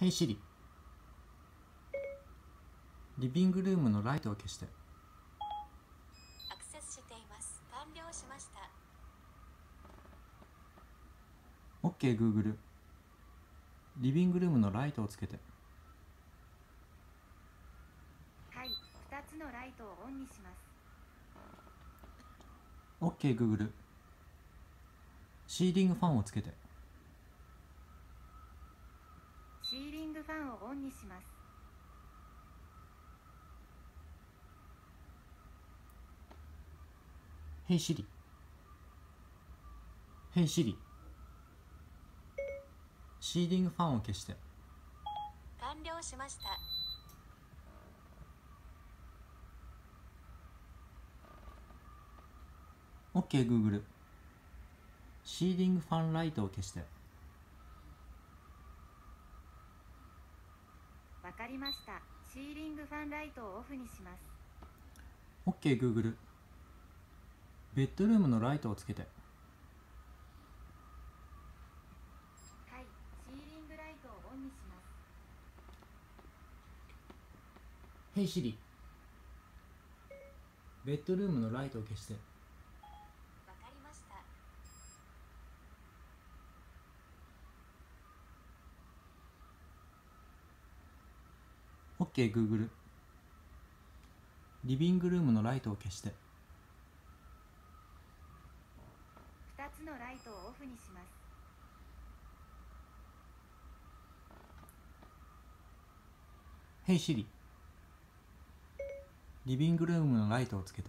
ヘイシリリビングルームのライトを消して。アクセスしています。完了しました。OKGoogle リビングルームのライトをつけて。はい、2つのライトをオンにします。OKGoogle シーリングファンをつけてシーリングファンをオンにします。ヘイシリヘイシリシーリングファンを消して。完了しました。OKGoogle シーリングファンライトを消してかりました。シーリングファンライトをオフにします。OKGoogle ベッドルームのライトをつけてはい、シーリングライトをオンにします。ヘイシリベッドルームのライトを消してわかりました OKGoogle リビングルームのライトを消して。2つのライトをオフにします。ヘイシリリビングルームのライトをつけて